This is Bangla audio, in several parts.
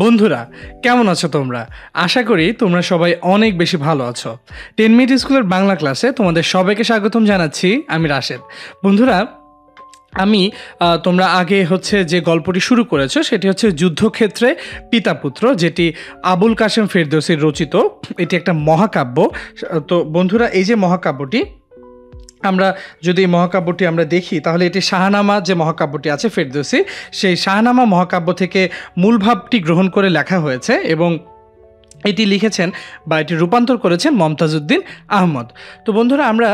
বন্ধুরা, কেমন আছো তোমরা? আশা করি তোমরা সবাই অনেক বেশি ভালো আছো। টেন মিনিট স্কুলের বাংলা ক্লাসে তোমাদের সবাইকে স্বাগতম জানাচ্ছি, আমি রাশেদ। বন্ধুরা, আমি তোমরা আগে হচ্ছে যে গল্পটি শুরু করেছ, সেটি হচ্ছে যুদ্ধক্ষেত্রে পিতাপুত্র, যেটি আবুল কাশেম ফেরদৌসির রচিত। এটি একটা মহাকাব্য। তো বন্ধুরা, এই যে মহাকাব্যটি আমরা যদি মহাকাব্যটি আমরা দেখি, তাহলে এটি শাহনামা যে মহাকাব্যটি আছে ফেরদৌসি, সেই শাহনামা মহাকাব্য থেকে মূল ভাবটি গ্রহণ করে লেখা হয়েছে এবং এটি লিখেছেন বা এটি রূপান্তর করেছেন মমতাজউদ্দিন আহমদ। তো বন্ধুরা, আমরা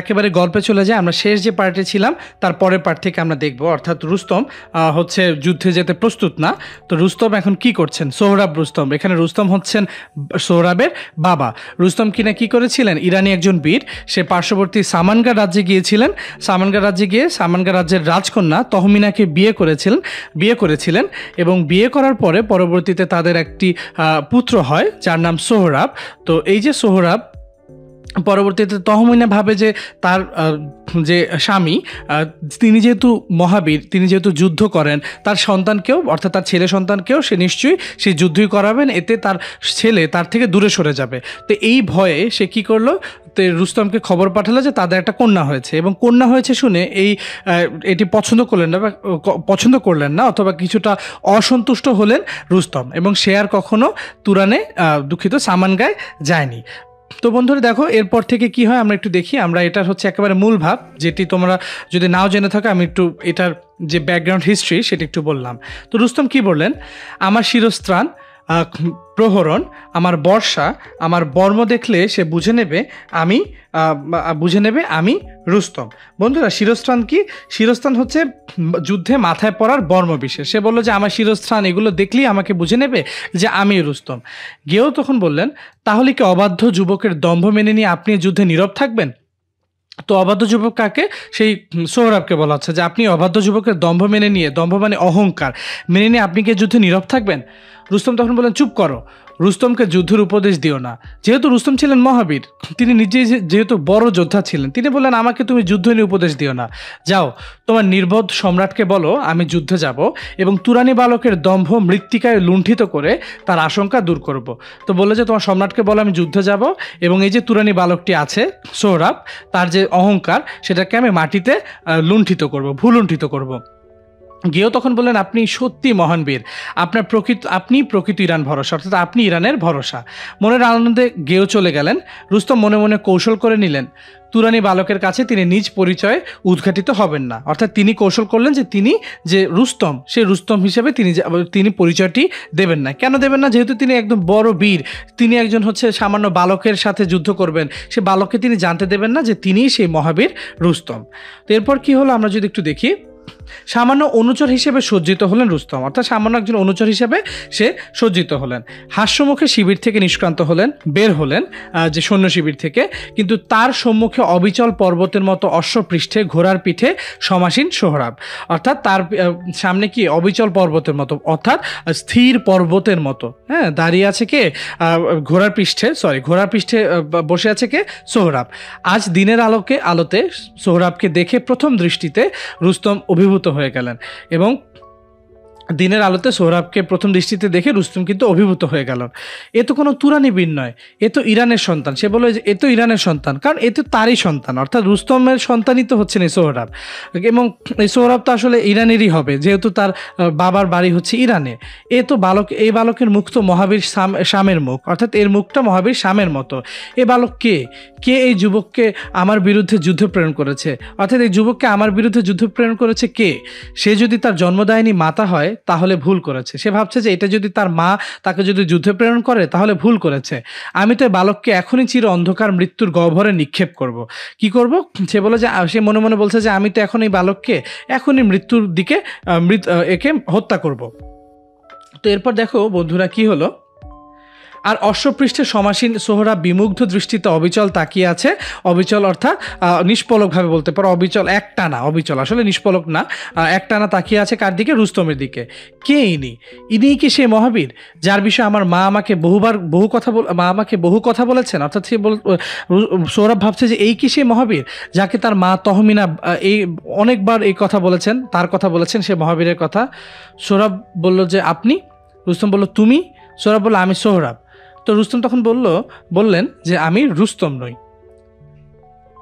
একেবারে গল্পে চলে যাই, আমরা শেষ যে পার্টে ছিলাম, তার পরের পার্ট থেকে আমরা দেখব। অর্থাৎ রুস্তম হচ্ছে যুদ্ধে যেতে প্রস্তুত না। তো রুস্তম এখন কি করছেন? সোহরাব রুস্তম। এখানে রুস্তম হচ্ছেন সোহরাবের বাবা। রুস্তম কিনা কি করেছিলেন? ইরানি একজন বীর। সে পার্শ্ববর্তী সামানগা রাজ্যে গিয়েছিলেন। সামানগা রাজ্যে গিয়ে সামানগা রাজ্যের রাজকন্যা তহমিনাকে বিয়ে করেছিলেন বিয়ে করেছিলেন এবং বিয়ে করার পরে পরবর্তীতে তাদের একটি পুত্র হয় যার নাম সোহরাব। তো এই যে সোহরাব পরবর্তীতে তহমিনা ভাবে যে তার যে স্বামী তিনি যেহেতু মহাবীর, তিনি যেহেতু যুদ্ধ করেন, তার সন্তানকেও, অর্থাৎ তার ছেলে সন্তানকেও সে নিশ্চয়ই সে যুদ্ধই করাবেন, এতে তার ছেলে তার থেকে দূরে সরে যাবে। তো এই ভয়ে সে কি করল? তো রুস্তমকে খবর পাঠালো যে তাদের একটা কন্যা হয়েছে এবং কন্যা হয়েছে শুনে এই এটি পছন্দ করলেন না বা পছন্দ করলেন না অথবা কিছুটা অসন্তুষ্ট হলেন রুস্তম এবং সে আর কখনো তুরানে দুঃখিত সামানগায় যায়নি। তো বন্ধুরা দেখো, এরপর থেকে কি হয় আমরা একটু দেখি। আমরা এটার হচ্ছে একেবারে মূল ভাব, যেটি তোমরা যদি নাও জেনে থাকো, আমি একটু এটার যে ব্যাকগ্রাউন্ড হিস্ট্রি সেটা একটু বললাম। তো রুস্তম কি বললেন? আমার শিরস্ত্রাণ প্রহরণ, আমার বর্ষা, আমার বর্ম দেখলে সে বুঝে নেবে আমি বুঝে নেবে আমি রুস্তম। বন্ধুরা শিরস্থান কি? শিরস্থান হচ্ছে যুদ্ধে মাথায় পড়ার বর্ম বিশেষ। সে বলল যে, আমার শিরস্থান এগুলো দেখলেই আমাকে বুঝে নেবে যে আমি রুস্তম। গেও তখন বললেন, তাহলে কি অবাধ্য যুবকের দম্ভ মেনে নিয়ে আপনি যুদ্ধে নীরব থাকবেন? তো অবাধ্য যুবক কাকে? সেই সৌরভকে বলা হচ্ছে যে, আপনি অবাধ্য যুবকের দম্ভ মেনে নিয়ে, দম্ভ মানে অহংকার, মেনে নিয়ে আপনি কি যুদ্ধে নীরব থাকবেন? রুস্তম তখন বললেন, চুপ করো। রুস্তমকে যুদ্ধের উপদেশ দিও না। যেহেতু রুস্তম ছিলেন মহাবীর, তিনি নিজেই যেহেতু বড় যোদ্ধা ছিলেন, তিনি বললেন, আমাকে তুমি যুদ্ধ নিয়ে উপদেশ দিও না। যাও, তোমার নির্বোধ সম্রাটকে বলো, আমি যুদ্ধে যাব এবং তুরানি বালকের দম্ভ মৃত্তিকায় লুণ্ঠিত করে তার আশঙ্কা দূর করব। তো বলল যে, তোমার সম্রাটকে বলো, আমি যুদ্ধে যাব এবং এই যে তুরানি বালকটি আছে, সৌরভ, তার যে অহংকার, সেটাকে আমি মাটিতে লুণ্ঠিত করব, ভুলুণ্ঠিত করব। গিয়েও তখন বললেন, আপনি সত্যি মহান বীর। আপনার প্রকৃত আপনি প্রকৃত ইরান ভরসা, অর্থাৎ আপনি ইরানের ভরসা। মনের আনন্দে গেও চলে গেলেন। রুস্তম মনে মনে কৌশল করে নিলেন। তুরানি বালকের কাছে তিনি নিজ পরিচয়ে উদ্ঘাটিত হবেন না। অর্থাৎ তিনি কৌশল করলেন যে তিনি যে রুস্তম, সেই রুস্তম হিসেবে তিনি তিনি পরিচয়টি দেবেন না। কেন দেবেন না? যেহেতু তিনি একদম বড় বীর, তিনি একজন হচ্ছে সামান্য বালকের সাথে যুদ্ধ করবেন। সে বালককে তিনি জানতে দেবেন না যে তিনিই সেই মহাবীর রুস্তম। তো এরপর কি হলো? আমরা যদি একটু দেখি। সামান্য অনুচর হিসেবে সজ্জিত হলেন রুস্তম। অর্থাৎ সামান্য একজন অনুচর হিসেবে সে সজ্জিত হলেন। হাস্যমুখে শিবির থেকে নিষ্ক্রান্ত হলেন, বের হলেন যে সৈন্য শিবির থেকে। কিন্তু তার সম্মুখে অবিচল পর্বতের মতো অশ্বপৃষ্ঠে ঘোড়ার পিঠে সমাসীন সোহরাব। অর্থাৎ তার সামনে কি? অবিচল পর্বতের মতো। অর্থাৎ স্থির পর্বতের মতো। হ্যাঁ দাঁড়িয়ে আছে কে? ঘোড়ার পৃষ্ঠে সরি ঘোড়ার পৃষ্ঠে বসে আছে কে? সোহরাব। আজ দিনের আলোকে, আলোতে সোহরাবকে দেখে প্রথম দৃষ্টিতে রুস্তম অভিভূত হয়ে গেলেন এবং দিনের আলোতে সোহরাবকে প্রথম দৃষ্টিতে দেখে রুস্তম কিন্তু অভিভূত হয়ে গেল। এ তো কোনো তুরানি বীর নয়, এ তো ইরানের সন্তান। সে বলে যে এ তো ইরানের সন্তান, কারণ এ তো তারই সন্তান, অর্থাৎ রুস্তমের সন্তানই তো হচ্ছেন এই সোহরাব। এবং এই সোহরাব তো আসলে ইরানেরই হবে, যেহেতু তার বাবার বাড়ি হচ্ছে ইরানে। এ তো বালক, এই বালকের মুখ তো মহাবীর শাম- শামের মুখ, অর্থাৎ এর মুখটা মহাবীর শামের মতো। এ বালক কে? কে এই যুবককে আমার বিরুদ্ধে যুদ্ধ প্রেরণ করেছে? অর্থাৎ এই যুবককে আমার বিরুদ্ধে যুদ্ধ প্রেরণ করেছে কে? সে যদি তার জন্মদায়িনী মাতা হয় তাহলে ভুল করেছে। সে ভাবছে যে এটা যদি তার মা তাকে যদি যুদ্ধে প্রেরণ করে, তাহলে ভুল করেছে। আমি তো বালককে এখনই চির অন্ধকার মৃত্যুর গহ্বরে নিক্ষেপ করব। কি করব? সে বলে যে সে মনে মনে বলছে যে, আমি তো এখন এই বালককে এখনই মৃত্যুর দিকে মৃত একে হত্যা করব। তো এরপর দেখো বন্ধুরা কি হলো? আর অশ্বপৃষ্ঠে সমাসীন সোহরা বিমুগ্ধ দৃষ্টিতে অবিচল তাকিয়ে আছে। অবিচল অর্থাৎ নিষ্পলকভাবে বলতে পারো, অবিচল একটানা অবিচল, আসলে নিষ্পলক না একটানা তাকিয়ে আছে কার দিকে? রুস্তমের দিকে। কে ইনি? ইনি কি সে মহাবীর, যার বিষয়ে আমার মা আমাকে বহুবার বহু কথা মা আমাকে বহু কথা বলেছেন? অর্থাৎ সে বল সৌরভ ভাবছে যে এই কি সে মহাবীর, যাকে তার মা তহমিনা এই অনেকবার এই কথা বলেছেন, তার কথা বলেছেন সে মহাবীরের কথা। সৌরভ বলল যে, আপনি? রুস্তম বলল, তুমি? সোহরাব বলল, আমি সোহরাব তো রুস্তম তখন বলল, বললেন যে আমি রুস্তম নই।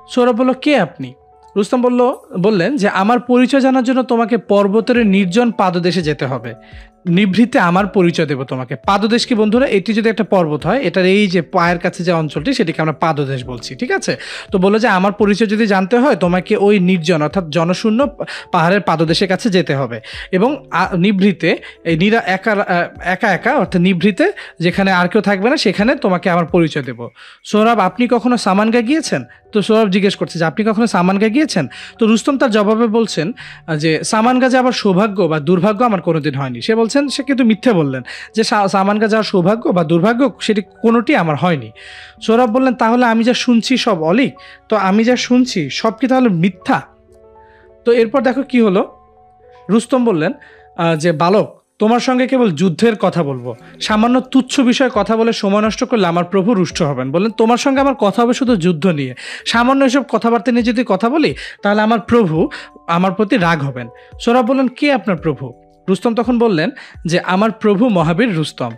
সৌরভ বলল, কে আপনি? রুস্তম বলল, বললেন যে আমার পরিচয় জানার জন্য তোমাকে পর্বতের নির্জন পাদদেশে যেতে হবে। নিভৃতে আমার পরিচয় দেবো তোমাকে। পাদদেশ কি বন্ধুরা? এটি যদি একটা পর্বত হয়, এটার এই যে পায়ের কাছে যে অঞ্চলটি, সেটিকে আমরা পাদদেশ বলছি, ঠিক আছে? তো বলল যে আমার পরিচয় যদি জানতে হয়, তোমাকে ওই নির্জন, অর্থাৎ জনশূন্য পাহাড়ের পাদদেশের কাছে যেতে হবে। এবং নিভৃতে, এই নিরা, একা একা একা, অর্থাৎ নিভৃতে, যেখানে আর কেউ থাকবে না, সেখানে তোমাকে আমার পরিচয় দেবো। সৌরভ আপনি কখনো সামানগা গিয়েছেন? তো সৌরভ জিজ্ঞেস করছে যে, আপনি কখনো সামানগা গিয়েছেন? তো রুস্তম তার জবাবে বলছেন যে সামানগা যাওয়ার সৌভাগ্য বা দুর্ভাগ্য আমার কোনোদিন হয়নি। সে বলছেন, সে কিন্তু মিথ্যে বললেন যে সামানগা যাওয়ার সৌভাগ্য বা দুর্ভাগ্য সেটি কোনোটি আমার হয়নি। সৌরভ বললেন, তাহলে আমি যা শুনছি সব অলিক। তো আমি যা শুনছি সব কি তাহলে মিথ্যা? তো এরপর দেখো কি হলো। রুস্তম বললেন যে বালক, তোমার সঙ্গে কেবল যুদ্ধের কথা বলব। সামান্য তুচ্ছ বিষয়ে কথা বলে সময় নষ্ট করলে আমার প্রভু রুষ্ট হবেন। বললেন, তোমার সঙ্গে আমার কথা হবে শুধু যুদ্ধ নিয়ে। সামান্য এসব কথাবার্তা নিয়ে যদি কথা বলি, তাহলে আমার প্রভু আমার প্রতি রাগ হবেন। সৌরভ বললেন, কে আপনার প্রভু? রুস্তম তখন বললেন যে, আমার প্রভু মহাবীর রুস্তম।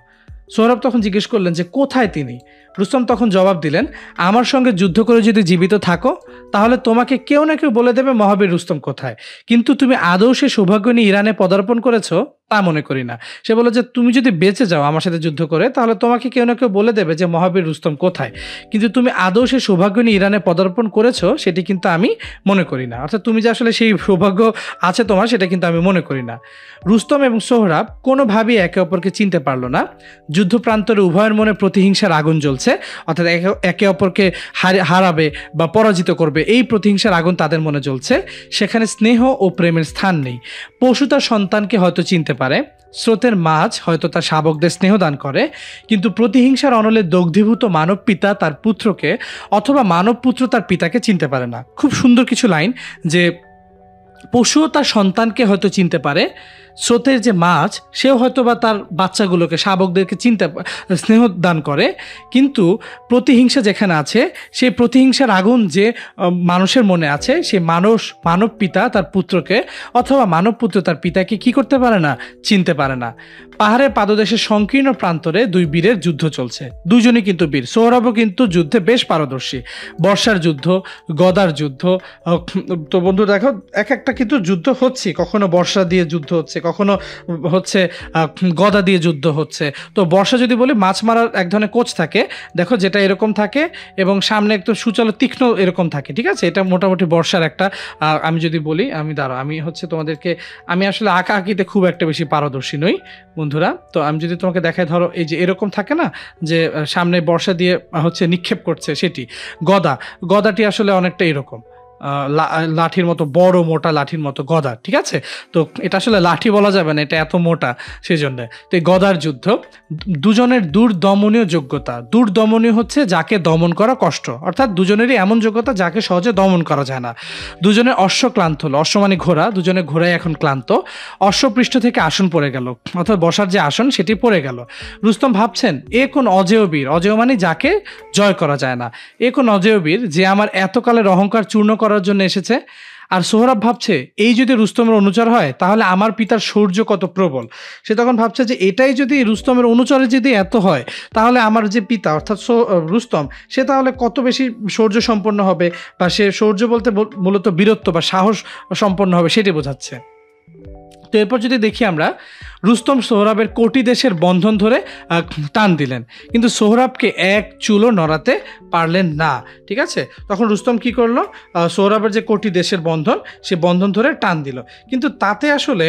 সৌরভ তখন জিজ্ঞেস করলেন যে, কোথায় তিনি? রুস্তম তখন জবাব দিলেন, আমার সঙ্গে যুদ্ধ করে যদি জীবিত থাকো, তাহলে তোমাকে কেউ না কেউ বলে দেবে মহাবীর রুস্তম কোথায়। কিন্তু তুমি আদৌ সে সৌভাগ্য নিয়ে ইরানে পদার্পণ করেছ, তা মনে করি না। সে বলে যে, তুমি যদি বেঁচে যাও আমার সাথে যুদ্ধ করে, তাহলে তোমাকে কেউ না কেউ বলে দেবে যে মহাবীর রুস্তম কোথায়। কিন্তু তুমি আদৌ সে সৌভাগ্য নিয়ে ইরানে পদার্পণ করেছ, সেটি কিন্তু আমি মনে করি না। অর্থাৎ তুমি যে আসলে সেই সৌভাগ্য আছে তোমার, সেটা কিন্তু আমি মনে করি না। রুস্তম এবং সোহরাব কোনোভাবেই একে অপরকে চিনতে পারল না। যুদ্ধপ্রান্তরে উভয়ের মনে প্রতিহিংসার আগুন জ্বলছে। অর্থাৎ একে অপরকে হারাবে বা পরাজিত করবে, এই প্রতিহিংসার আগুন তাদের মনে জ্বলছে। সেখানে স্নেহ ও প্রেমের স্থান নেই। পশু তার সন্তানকে হয়তো চিনতে পারে, স্রোতের মাছ হয়তো তার শাবকদের স্নেহদান করে, কিন্তু প্রতিহিংসার অনলে দগ্ধীভূত মানব পিতা তার পুত্রকে অথবা মানব পুত্র তার পিতাকে চিনতে পারে না। খুব সুন্দর কিছু লাইন যে পশুও তার সন্তানকে হয়তো চিনতে পারে, স্রোতের যে মাছ, সেও হয়তো বা তার বাচ্চাগুলোকে, শাবকদেরকে চিনতে স্নেহ দান করে। কিন্তু প্রতিহিংসা যেখানে আছে, সেই প্রতিহিংসার আগুন যে মানুষের মনে আছে সে মানুষ, মানব পিতা তার পুত্রকে অথবা মানব পুত্র তার পিতাকে কি করতে পারে না? চিনতে পারে না। পাহাড়ের পাদদেশের সংকীর্ণ প্রান্তরে দুই বীরের যুদ্ধ চলছে। দুজনই কিন্তু বীর, সৌরভও কিন্তু যুদ্ধে বেশ পারদর্শী। বর্ষার যুদ্ধ, গদার যুদ্ধ তো বন্ধু দেখো, এক একটা কিন্তু যুদ্ধ হচ্ছে, কখনো বর্ষা দিয়ে যুদ্ধ হচ্ছে, কখনো হচ্ছে গদা দিয়ে যুদ্ধ হচ্ছে। তো বর্ষা যদি বলি, মাছ মারার এক ধরনের কোচ থাকে, দেখো যেটা এরকম থাকে এবং সামনে একটু সুচালো, তীক্ষ্ণ এরকম থাকে, ঠিক আছে? এটা মোটামুটি বর্ষার একটা আমি যদি বলি, আমি দাঁড়ো আমি হচ্ছে তোমাদেরকে, আমি আসলে আঁকা আঁকিতে খুব একটা বেশি পারদর্শী নই, বন্ধুরা। তো আমি যদি তোমাকে দেখাই, ধরো এই যে এরকম থাকে না, যে সামনে বর্ষা দিয়ে হচ্ছে নিক্ষেপ করছে সেটি, গদা, গদাটি আসলে অনেকটা এরকম। লাঠির মতো, বড় মোটা লাঠির মতো গদা ঠিক আছে? তো এটা আসলে লাঠি বলা যাবে না, এটা এত মোটা সেই জন্য তো এই গদার যুদ্ধ, দুজনের দূরদমনীয় যোগ্যতা। দূরদমনীয় হচ্ছে যাকে দমন করা কষ্ট, অর্থাৎ দুজনেরই এমন যোগ্যতা যাকে সহজে দমন করা যায় না। দুজনের অশ্ব ক্লান্ত হলো, অশ্ব মানে ঘোড়া দুজনে ঘোড়ায় এখন ক্লান্ত। অশ্বপৃষ্ঠ থেকে আসন পড়ে গেল, অর্থাৎ বসার যে আসন, সেটি পড়ে গেল। রুস্তম ভাবছেন, এ কোন অজেয় বীর? অজেয় মানে যাকে জয় করা যায় না। এ কোন অজেয় বীর যে আমার এতকালের অহংকার চূর্ণ করার জন্য এসেছে। আর সোহরাব ভাবছে, এই যদি রুস্তমের অনুচর হয়, তাহলে আমার পিতার সৌর্য কত প্রবল? সে তখন ভাবছে যে, এটাই যদি রুস্তমের অনুচরে যদি এত হয়, তাহলে আমার যে পিতা, অর্থাৎ রুস্তম, সে তাহলে কত বেশি শৌর্য সম্পন্ন হবে? বা সে শৌর্য বলতে মূলত বীরত্ব বা সাহস সম্পন্ন হবে, সেটি বোঝাচ্ছে। তো এরপর যদি দেখি আমরা রুস্তম সোহরাবের কোটি দেশের বন্ধন ধরে টান দিলেন। কিন্তু সোহরাবকে এক চুলো নড়াতে পারলেন না, ঠিক আছে? তখন রুস্তম কি করল? সোহরাবের যে কোটি দেশের বন্ধন, সে বন্ধন ধরে টান দিল। কিন্তু তাতে আসলে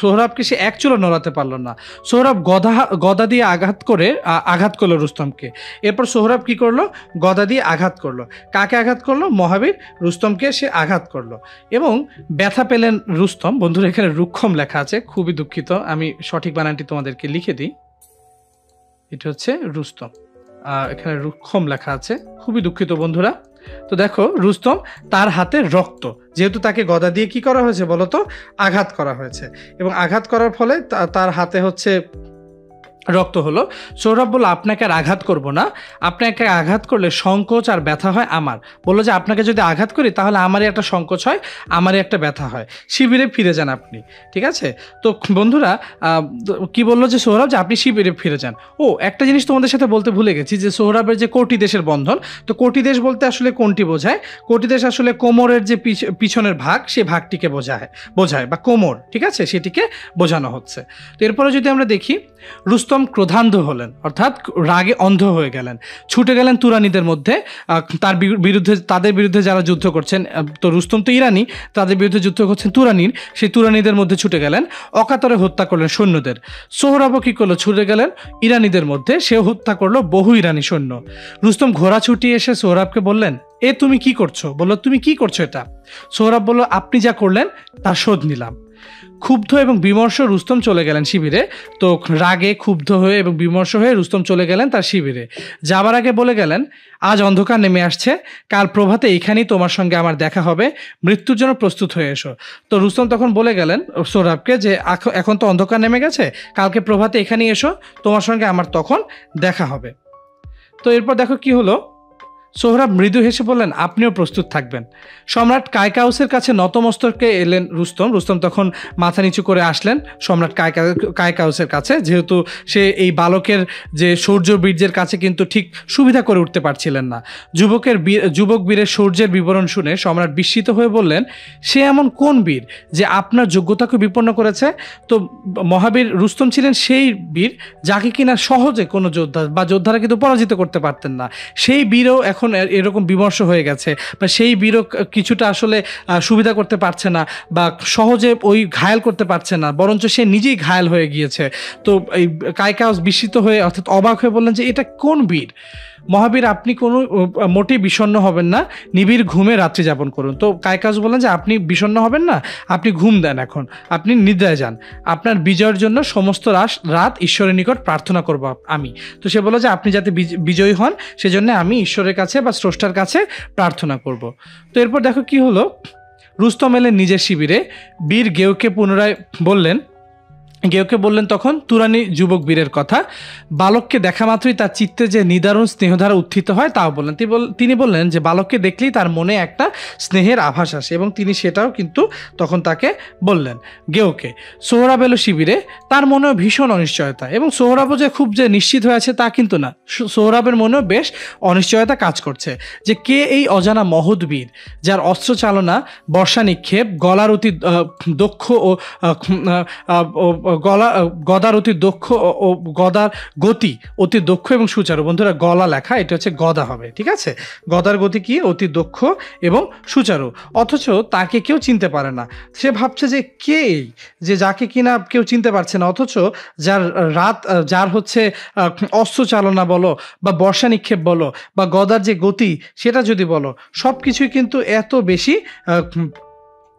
সোহরাবকে সে এক চুলো নড়াতে পারল না। সোহরাব গদা গদা দিয়ে আঘাত করে আঘাত করল রুস্তমকে। এরপর সোহরাব কি করল? গদা দিয়ে আঘাত করল। কাকে আঘাত করল? মহাবীর। রুস্তমকে সে আঘাত করল। এবং ব্যথা পেলেন রুস্তম। বন্ধুরা, এখানে রুক্ষম লেখা আছে খুবই দুঃখিত। আমি সঠিক বানানটি তোমাদেরকে লিখে দিই। এটা হচ্ছে রুস্তম। এখানে রুক্ষম লেখা আছে। খুবই দুঃখিত বন্ধুরা। তো দেখো, রুস্তম তার হাতে রক্ত। যেহেতু তাকে গদা দিয়ে কি করা হয়েছে বলতো আঘাত করা হয়েছে। এবং আঘাত করার ফলে তার হাতে হচ্ছে রক্ত হলো। সৌরভ বলল, আপনাকে আর আঘাত করব না। আপনাকে আঘাত করলে সংকোচ আর ব্যথা হয় আমার। বলল যে, আপনাকে যদি আঘাত করি, তাহলে আমারই একটা সংকোচ হয়, আমারই একটা ব্যথা হয়। শিবিরে ফিরে যান আপনি। ঠিক আছে? তো বন্ধুরা কি বলল যে, সৌরভ, যে আপনি শিবিরে ফিরে যান। ও, একটা জিনিস তোমাদের সাথে বলতে ভুলে গেছি যে, সৌরভের যে কোটি দেশের বন্ধন, তো কোটি দেশ বলতে আসলে কোনটি বোঝায়? কোটি দেশ আসলে কোমরের যে পিছ- পিছনের ভাগ সেই ভাগটিকে বোঝায় বোঝায়, বা কোমর, ঠিক আছে? সেটিকে বোঝানো হচ্ছে। তো এরপরে যদি আমরা দেখি রুস্তম ক্রোধান্ধ হলেন, অর্থাৎ রাগে অন্ধ হয়ে গেলেন। ছুটে গেলেন তুরানিদের মধ্যে তার বিরুদ্ধে, তাদের বিরুদ্ধে যারা যুদ্ধ করছেন তো রুস্তম তো ইরানি, তাদের বিরুদ্ধে যুদ্ধ করছেন তুরানির, সেই তুরানিদের মধ্যে ছুটে গেলেন, অকাতরে হত্যা করলেন সৈন্যদের। সোহরাবও কী করল? ছুটে গেলেন ইরানিদের মধ্যে, সেও হত্যা করল বহু ইরানি সৈন্য। রুস্তম ঘোড়া ছুটিয়ে এসে সোহরাবকে বললেন, এ, তুমি কি করছ? বলল, তুমি কি করছ এটা? সোহরাব বলল, আপনি যা করলেন তার শোধ নিলাম। ক্ষুব্ধ এবং বিমর্ষ রুস্তম চলে গেলেন শিবিরে। তো রাগে ক্ষুব্ধ হয়ে এবং বিমর্ষ হয়ে রুস্তম চলে গেলেন তার শিবিরে। যাবার আগে বলে গেলেন, আজ অন্ধকার নেমে আসছে। কাল প্রভাতে এইখানেই তোমার সঙ্গে আমার দেখা হবে। মৃত্যুর জন্য প্রস্তুত হয়ে এসো। তো রুস্তম তখন বলে গেলেন সৌরভকে যে এখন তো অন্ধকার নেমে গেছে। কালকে প্রভাতে এখানেই এসো। তোমার সঙ্গে আমার তখন দেখা হবে। তো এরপর দেখো কি হলো। সোহরাব মৃদু হেসে বললেন, আপনিও প্রস্তুত থাকবেন। সম্রাট কায়কাউসের কাছে নতমস্তকে এলেন রুস্তম। রুস্তম তখন মাথা নিচু করে আসলেন সম্রাট কায়কা, কায়কাউসের কাছে, যেহেতু সে এই বালকের যে শৌর্য বীর্যের কাছে কিন্তু ঠিক সুবিধা করে উঠতে পারছিলেন না। যুবকের বীর- যুবক বীরের শৌর্যের বিবরণ শুনে সম্রাট বিস্মিত হয়ে বললেন, সে এমন কোন বীর যে আপনার যোগ্যতাকে বিপন্ন করেছে? তো মহাবীর রুস্তম ছিলেন সেই বীর যাকে কিনা সহজে কোনো যোদ্ধা বা যোদ্ধারা কিন্তু পরাজিত করতে পারতেন না। সেই বীরও এখন এ- এরকম বিমর্ষ হয়ে গেছে। বা সেই বীরও কিছুটা আসলে সুবিধা করতে পারছে না বা সহজে ওই ঘায়াল করতে পারছে না, বরঞ্চ সে নিজেই ঘায়াল হয়ে গিয়েছে। তো এই কায়কাউস বিস্মিত হয়ে, অর্থাৎ অবাক হয়ে বললেন যে, এটা কোন বীর? মহাবীর, আপনি কোনো মোটেই বিষণ্ণ হবেন না। নিবিড় ঘুমে রাত্রি যাপন করুন। তো কায়কাউস বললেন যে, আপনি বিষণ্ণ হবেন না, আপনি ঘুম দেন এখন। আপনি নিদ্রায় যান। আপনার বিজয়ের জন্য সমস্ত রাস রাত ঈশ্বরের নিকট প্রার্থনা করব আমি। তো সে বলল যে, আপনি যাতে বিজ- বিজয়ী হন, সেজন্য আমি ঈশ্বরের কাছে বা স্রষ্টার কাছে প্রার্থনা করব। তো এরপর দেখো কি হলো। রুস্তম এলেন নিজের শিবিরে বীর গেউকে পুনরায় বললেন গেউকে বললেন তখন, তুরানি যুবক বীরের কথা। বালককে দেখা মাত্রই তার চিত্তে যে নিদারুণ স্নেহধারা উত্থিত হয়, তাও বললেন। তিনি বললেন যে, বালককে দেখলেই তার মনে একটা স্নেহের আভাস আসে এবং তিনি সেটাও কিন্তু তখন তাকে বললেন। গেউকে সোহরাব এলো শিবিরে তার মনেও ভীষণ অনিশ্চয়তা এবং সোহরাবও যে খুব যে নিশ্চিত হয়ে আছে তা কিন্তু না। সোহরাবের মনেও বেশ অনিশ্চয়তা কাজ করছে যে, কে এই অজানা মহৎ বীর যার অস্ত্র চালনা, বর্ষা নিক্ষেপ, গলার অতি দক্ষ ও গলা গদার অতি দক্ষ ও- গদার গতি অতি দক্ষ এবং সুচারু। বন্ধুরা, গলা লেখা, এটা হচ্ছে গদা হবে, ঠিক আছে? গদার গতি কি? অতি দক্ষ এবং সুচারু। অথচ তাকে কেউ চিনতে পারে না। সে ভাবছে যে কে? যে যাকে কিনা কেউ চিনতে পারছে না। অথচ যার রাত যার হচ্ছে অস্ত্র চালনা বলো বা বর্ষা নিক্ষেপ বলো বা গদার যে গতি, সেটা যদি বলো সব কিছুই কিন্তু এত বেশি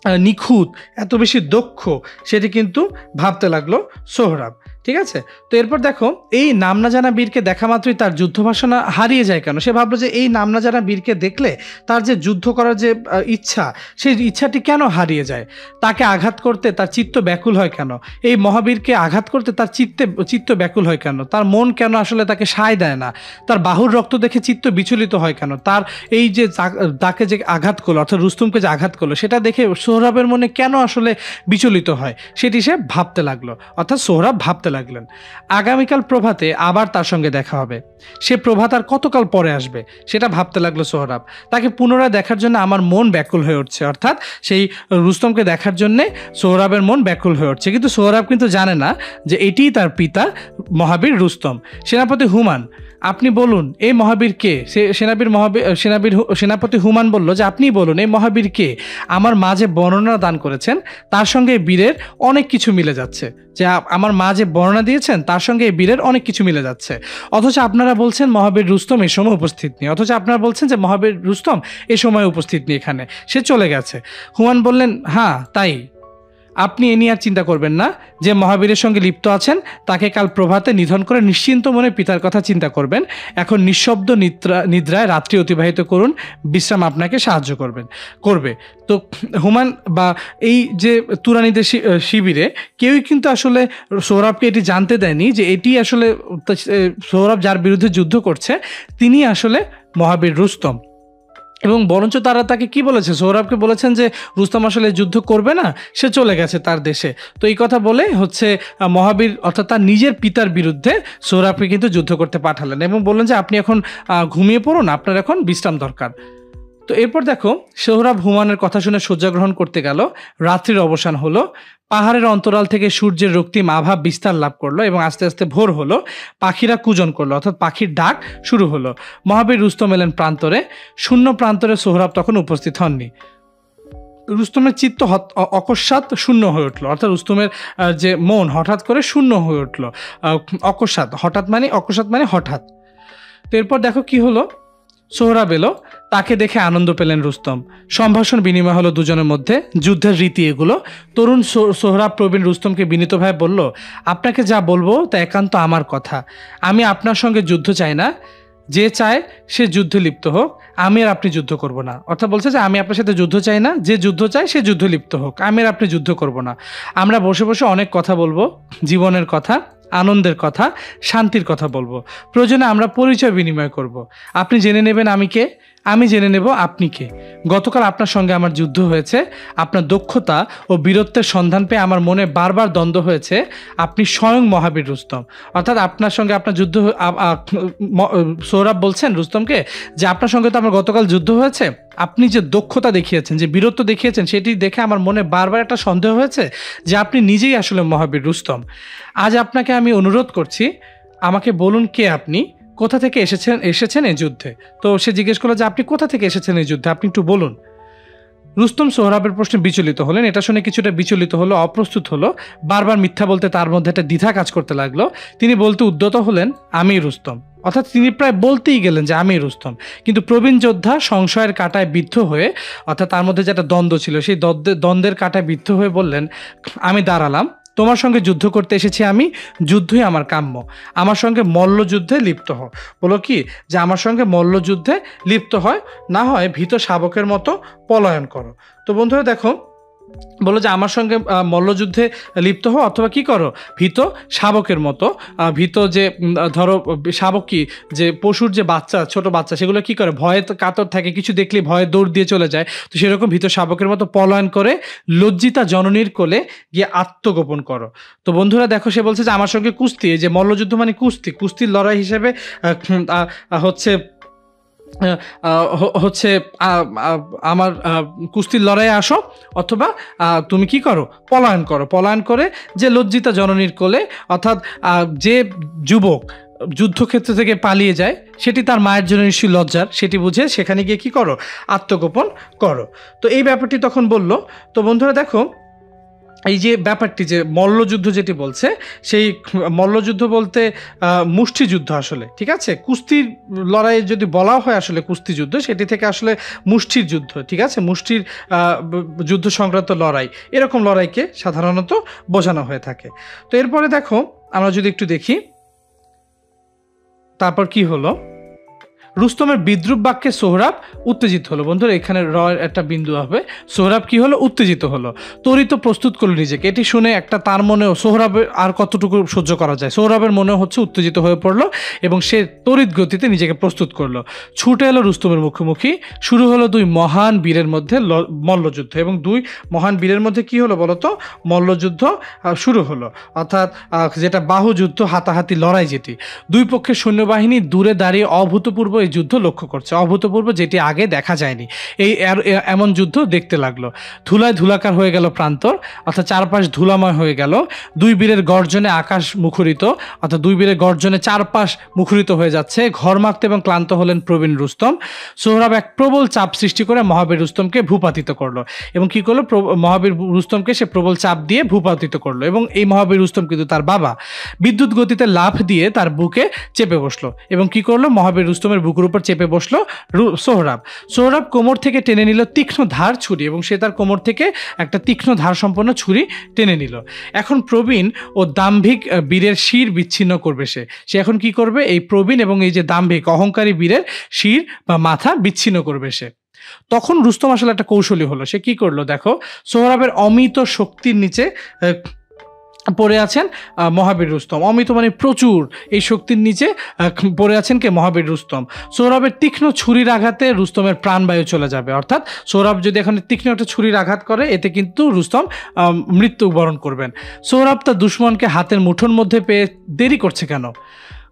নিখুঁত এত বেশি দক্ষ সেটি কিন্তু ভাবতে লাগল সোহরাব। ঠিক আছে? তো এরপর দেখো, এই নাম না জানা বীরকে দেখা মাত্রই তার যুদ্ধ বাসনা হারিয়ে যায় কেন? সে ভাবলো যে এই নাম না জানা বীরকে দেখলে তার যে যুদ্ধ করার যে ইচ্ছা, সেই ইচ্ছাটি কেন হারিয়ে যায়? তাকে আঘাত করতে তার চিত্ত ব্যাকুল হয় কেন? এই মহাবীরকে আঘাত করতে তার চিত্তে, চিত্ত ব্যাকুল হয় কেন? তার মন কেন আসলে তাকে সায় দেয় না? তার বাহুর রক্ত দেখে চিত্ত বিচলিত হয় কেন? তার এই যে তাকে যে আঘাত করল, অর্থাৎ রুস্তুমকে যে আঘাত করল, সেটা দেখে সোহরাবের মনে কেন আসলে বিচলিত হয়? সেটি সে ভাবতে লাগল। অর্থাৎ সোহরাব ভাবতে লাগলেন। আগামীকাল প্রভাতে আবার তার সঙ্গে দেখা হবে। সে প্রভাত আর কতকাল পরে আসবে, সেটা ভাবতে লাগল সোহরাব। তাকে পুনরায় দেখার জন্য আমার মন ব্যাকুল হয়ে উঠছে। অর্থাৎ সেই রুস্তমকে দেখার জন্যে সোহরাবের মন ব্যাকুল হয়ে উঠছে। কিন্তু সোহরাব কিন্তু জানে না যে এটিই তার পিতা মহাবীর রুস্তম। সেনাপতি হুমান আপনি বলুন, এই মহাবীর কে? সেনাবীর মহাবীর সেনাবীর সেনাপতি হুমান বলল যে আপনি বলুন, এই মহাবীর কে? আমার মা যে বর্ণনা দান করেছেন, তার সঙ্গে বীরের অনেক কিছু মিলে যাচ্ছে। যে আমার মা যে বর্ণনা দিয়েছেন, তার সঙ্গে এই বীরের অনেক কিছু মিলে যাচ্ছে। অথচ আপনারা বলছেন মহাবীর রুস্তম এই সময় উপস্থিত নেই। অথচ আপনারা বলছেন যে মহাবীর রুস্তম এ সময় উপস্থিত নেই এখানে, সে চলে গেছে। হুমান বললেন হ্যাঁ তাই। আপনি এ নিয়ে আর চিন্তা করবেন না যে মহাবীরের সঙ্গে লিপ্ত আছেন, তাকে কাল প্রভাতে নিধন করে নিশ্চিন্ত মনে পিতার কথা চিন্তা করবেন। এখন নিঃশব্দ নিদ্রা, নিদ্রায় রাত্রি অতিবাহিত করুন, বিশ্রাম আপনাকে সাহায্য করবেন। করবে। তো হুমান বা এই যে তুরানিদের শিবিরে কেউই কিন্তু আসলে সৌরভকে এটি জানতে দেয়নি যে এটি আসলে সৌরভ যার বিরুদ্ধে যুদ্ধ করছে, তিনি আসলে মহাবীর রুস্তম। এবং বরঞ্চ তারা তাকে কি বলেছে? সৌরভকে বলেছেন যে, রুস্তম আসলে যুদ্ধ করবে না, সে চলে গেছে তার দেশে। তো এই কথা বলে হচ্ছে মহাবীর অর্থাৎ তার নিজের পিতার বিরুদ্ধে সৌরভকে কিন্তু যুদ্ধ করতে পাঠালেন এবং বললেন যে, আপনি এখন ঘুমিয়ে পড়ুন, আপনার এখন বিশ্রাম দরকার। তো এরপর দেখো, সোহরাব হুমানের কথা শুনে শয্যা গ্রহণ করতে গেল। রাত্রির অবসান হলো। পাহাড়ের অন্তরাল থেকে সূর্যের রক্তিম আভা বিস্তার লাভ করল এবং আস্তে আস্তে ভোর হলো। পাখিরা কুজন করল, অর্থাৎ পাখির ডাক শুরু হলো। মহাবীর রুস্তম এলেন প্রান্তরে। শূন্য প্রান্তরে সোহরাব তখন উপস্থিত হননি। রুস্তমের চিত্ত অকস্মাৎ শূন্য হয়ে উঠল, অর্থাৎ রুস্তমের যে মন হঠাৎ করে শূন্য হয়ে উঠল। অকস্মাৎ, হঠাৎ মানে অকস্মাৎ মানে হঠাৎ। তো এরপর দেখো কি হলো? সোহরাব এলো, তাকে দেখে আনন্দ পেলেন রুস্তম। সম্ভাষণ বিনিময় হলো দুজনের মধ্যে যুদ্ধের রীতি এগুলো। তরুণ সোহরাব প্রবীণ রুস্তমকে বিনীতভাবে বলল, আপনাকে যা বলব তা একান্ত আমার কথা। আমি আপনার সঙ্গে যুদ্ধ চাই না। যে চায় সে যুদ্ধে লিপ্ত হোক। আমি আর আপনি যুদ্ধ করব না। অর্থাৎ বলছে যে, আমি আপনার সাথে যুদ্ধ চাই না। যে যুদ্ধ চায় সে যুদ্ধ লিপ্ত হোক। আমি আর আপনি যুদ্ধ করব না। আমরা বসে বসে অনেক কথা বলব, জীবনের কথা। আনন্দের কথা, শান্তির কথা বলব। প্রয়োজনে আমরা পরিচয় বিনিময় করব। আপনি জেনে নেবেন আমি কে? আমি জেনে নেব আপনি কে। গতকাল আপনার সঙ্গে আমার যুদ্ধ হয়েছে, আপনার দক্ষতা ও বীরত্বের সন্ধান পেয়ে আমার মনে বারবার দ্বন্দ্ব হয়েছে। আপনি স্বয়ং মহাবীর রুস্তম। অর্থাৎ আপনার সঙ্গে আপনার যুদ্ধ সৌরভ বলছেন রুস্তমকে যে আপনার সঙ্গে তো আমার গতকাল যুদ্ধ হয়েছে। আপনি যে দক্ষতা দেখিয়েছেন, যে বীরত্ব দেখিয়েছেন, সেটি দেখে আমার মনে বারবার একটা সন্দেহ হয়েছে যে আপনি নিজেই আসলে মহাবীর রুস্তম। আজ আপনাকে আমি অনুরোধ করছি, আমাকে বলুন কে আপনি? কোথা থেকে এসেছেন এসেছেন এই যুদ্ধে? তো সে জিজ্ঞেস করল যে, আপনি কোথা থেকে এসেছেন এই যুদ্ধে? আপনি একটু বলুন। রুস্তম সোহরাবের প্রশ্নে বিচলিত হলেন। এটা শুনে কিছুটা বিচলিত হলো, অপ্রস্তুত হলো। বারবার মিথ্যা বলতে তার মধ্যে একটা দ্বিধা কাজ করতে লাগল। তিনি বলতে উদ্যত হলেন, আমি রুস্তম। অর্থাৎ তিনি প্রায় বলতেই গেলেন যে, আমি রুস্তম। কিন্তু প্রবীণ যোদ্ধা সংশয়ের কাটায় বিদ্ধ হয়ে, অর্থাৎ তার মধ্যে যে একটা দ্বন্দ্ব ছিল, সেই দ্বন্দ্বে- দ্বন্দ্বের কাটায় বিদ্ধ হয়ে বললেন, আমি দাঁড়ালাম। তোমার সঙ্গে যুদ্ধ করতে এসেছি আমি, যুদ্ধই আমার কাম্য। আমার সঙ্গে মল্লযুদ্ধে লিপ্ত হও। বলো কি, যে আমার সঙ্গে মল্লযুদ্ধে লিপ্ত হয়, না হয় ভীত শাবকের মতো পলায়ন করো। তো বন্ধুরা দেখো বলো যে, আমার সঙ্গে মল্লযুদ্ধে লিপ্ত হও অথবা কি করো? ভীত, শাবকের মতো। ভীত যে ধরো, শাবক কি? যে, পশুর যে বাচ্চা, ছোট বাচ্চা, সেগুলো কি করে? ভয়ে কাতর থাকে, কিছু দেখলে ভয়ে দৌড় দিয়ে চলে যায়। তো সেরকম ভীত শাবকের মতো পলায়ন করে লজ্জিতা জননীর কোলে গিয়ে আত্মগোপন করো। তো বন্ধুরা, দেখো, সে বলছে যে, আমার সঙ্গে কুস্তি। যে, মল্লযুদ্ধ মানে কুস্তি। কুস্তির লড়াই হিসেবে হচ্ছে হচ্ছে আমার কুস্তির লড়াইয়ে আসো, অথবা তুমি কি করো? পলায়ন করো। পলায়ন করে যে লজ্জিতা জননীর কোলে, অর্থাৎ যে যুবক যুদ্ধক্ষেত্র থেকে পালিয়ে যায়, সেটি তার মায়ের জন্য নিশ্চয়ই লজ্জার, সেটি বুঝে সেখানে গিয়ে কি করো? আত্মগোপন করো। তো এই ব্যাপারটি তখন বলল। তো বন্ধুরা দেখো এই যে ব্যাপারটি যে মল্লযুদ্ধ যেটি বলছে, সেই মল্লযুদ্ধ বলতে মুষ্টিযুদ্ধ আসলে, ঠিক আছে? কুস্তির লড়াই যদি বলা হয় আসলে কুস্তিযুদ্ধ, সেটি থেকে আসলে মুষ্টির যুদ্ধ, ঠিক আছে? মুষ্টির যুদ্ধ সংক্রান্ত লড়াই, এরকম লড়াইকে সাধারণত বোঝানো হয়ে থাকে। তো এরপরে দেখো, আমরা যদি একটু দেখি, তারপর কি হলো? রুস্তমের বিদ্রুপ বাক্যে সোহরাব উত্তেজিত হলো। বন্ধুরা, এখানে র একটা বিন্দু হবে। সোহরাব কি হলো? উত্তেজিত হলো। তরিত প্রস্তুত করল নিজেকে। এটি শুনে একটা তার মনেও সোহরাবের আর কতটুকু সহ্য করা যায়? সোহরাবের মনে হচ্ছে উত্তেজিত হয়ে পড়ল এবং সে তড়িৎ গতিতে নিজেকে প্রস্তুত করল। ছুটে এলো রুস্তমের মুখোমুখি। শুরু হলো দুই মহান বীরের মধ্যে মল্লযুদ্ধ এবং দুই মহান বীরের মধ্যে কি হলো বলতো? মল্লযুদ্ধ শুরু হলো। অর্থাৎ যেটা বাহুযুদ্ধ, হাতাহাতি লড়াই যেটি। দুই পক্ষের সৈন্যবাহিনী দূরে দাঁড়িয়ে অভূতপূর্ব এই যুদ্ধ লক্ষ্য করছে। অভূতপূর্ব যেটি আগে দেখা যায়নি। এই এমন যুদ্ধ দেখতে লাগল। ধুলায় ধুলাকার হয়ে গেল প্রান্তর, অর্থাৎ চারপাশ ধুলাময় হয়ে গেল। দুই বীরের গর্জনে আকাশ মুখরিত, অর্থাৎ দুই বীরের গর্জনে চারপাশ মুখরিত হয়ে যাচ্ছে। ঘরমাক্ত এবং ক্লান্ত হলেন প্রবীণ রুস্তম। সোহরাব এক প্রবল চাপ সৃষ্টি করে মহাবীর রুস্তমকে ভূপাতিত করল এবং কি করল? মহাবীর রুস্তমকে সে প্রবল চাপ দিয়ে ভূপাতিত করল এবং এই মহাবীর রুস্তম কিন্তু তার বাবা। বিদ্যুৎ গতিতে লাফ দিয়ে তার বুকে চেপে বসল এবং কি করল? মহাবীর রুস্তমের বুকে বুকুর উপর চেপে বসল সোহরাব। সোহরাব কোমর থেকে টেনে নিল তীক্ষ্ণ ধার ছুরি এবং সে তার কোমর থেকে একটা তীক্ষ্ণ ধার সম্পন্ন ছুরি টেনে নিল। এখন প্রবীণ ও দাম্ভিক বীরের শির বিচ্ছিন্ন করবে সে। সে এখন কি করবে? এই প্রবীণ এবং এই যে দাম্ভিক, অহংকারী বীরের শির বা মাথা বিচ্ছিন্ন করবে সে। তখন রুস্তম আসলে একটা কৌশলী হলো। সে কি করল? দেখো, সোহরাবের অমিত শক্তির নিচে পড়ে আছেন মহাবীর রুস্তম। অমিত মানে প্রচুর। এই শক্তির নিচে পড়ে আছেন কে? মহাবীর রুস্তম। সৌরভের তীক্ষ্ণ ছুরির আঘাতে রুস্তমের প্রাণবায়ু চলে যাবে। অর্থাৎ সৌরভ যদি এখানে তীক্ষ্ণ একটা ছুরির আঘাত করে, এতে কিন্তু রুস্তম মৃত্যুবরণ করবেন। সৌরভ তার দুশ্মনকে হাতের মুঠোর মধ্যে পেয়ে দেরি করছে কেন?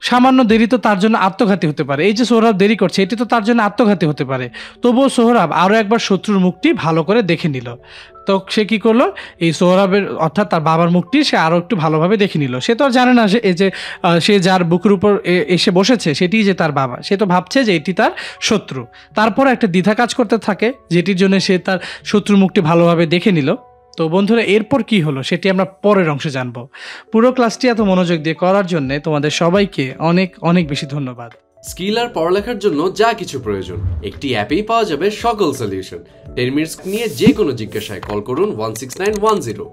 সামান্য দেরি তো তার জন্য আত্মঘাতী হতে পারে। এই যে সোহরাব দেরি করছে, এটি তো তার জন্য আত্মঘাতী হতে পারে। তবুও সোহরাব আরও একবার শত্রুর মুখটি ভালো করে দেখে নিল। তো সে কি করল? এই সোহরাবের, অর্থাৎ তার বাবার মুখটি সে আরও একটু ভালোভাবে দেখে নিল। সে তো আর জানে না এই যে সে যার বুকের উপর এসে বসেছে, সেটি যে তার বাবা। সে তো ভাবছে যে এটি তার শত্রু। তারপর একটা দ্বিধা কাজ করতে থাকে, যেটির জন্য সে তার শত্রুর মুখটি ভালোভাবে দেখে নিল। তো বন্ধুরা, এরপর কি হলো সেটি আমরা পরের অংশে জানব। পুরো ক্লাসটি এত মনোযোগ দিয়ে করার জন্য তোমাদের সবাইকে অনেক অনেক বেশি ধন্যবাদ। স্কিল আর পড়ালেখার জন্য যা কিছু প্রয়োজন, একটি অ্যাপেই পাওয়া যাবে সকল সলিউশন। টেন মিনিটস নিয়ে যে কোনো জিজ্ঞাসায় কল করুন one six nine one zero.